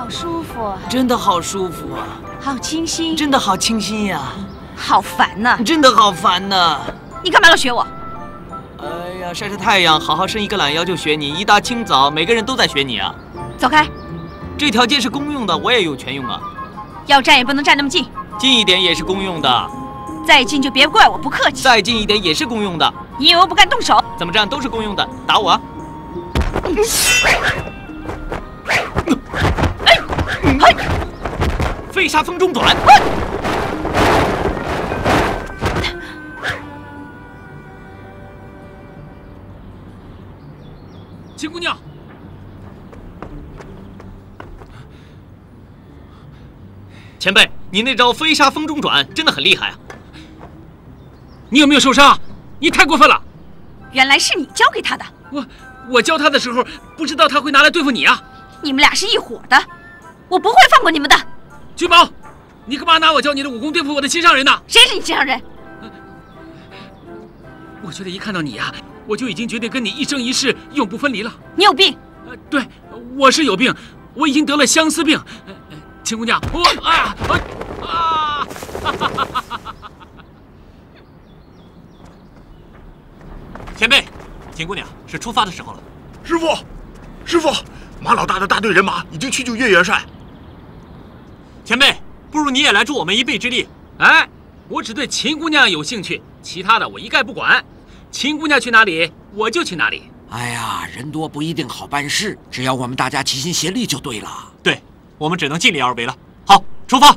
好舒服，真的好舒服啊，好清新，真的好清新呀，好烦呐！真的好烦呐！你干嘛要学我？哎呀，晒晒太阳，好好伸一个懒腰就学你。一大清早，每个人都在学你啊！走开！这条街是公用的，我也有权用啊。要站也不能站那么近，近一点也是公用的。再近就别怪我不客气。再近一点也是公用的。你以为我不敢动手？怎么站都是公用的，打我啊！嘿，飞沙风中转。秦姑娘，前辈，你那招飞沙风中转真的很厉害啊！你有没有受伤？你太过分了！原来是你教给他的。我我教他的时候，不知道他会拿来对付你啊！你们俩是一伙的，我不会放过你们的。君宝，你干嘛拿我教你的武功对付我的心上人呢？谁是你心上人？我觉得一看到你呀。我就已经决定跟你一生一世永不分离了。你有病？呃，对，我是有病，我已经得了相思病。秦姑娘，我啊啊！前辈，秦姑娘是出发的时候了。师傅，师傅，马老大的大队人马已经去救岳元帅。前辈，不如你也来助我们一臂之力。哎，我只对秦姑娘有兴趣，其他的我一概不管。秦姑娘去哪里，我就去哪里。哎呀，人多不一定好办事，只要我们大家齐心协力就对了。对，我们只能尽力而为了。好，出发。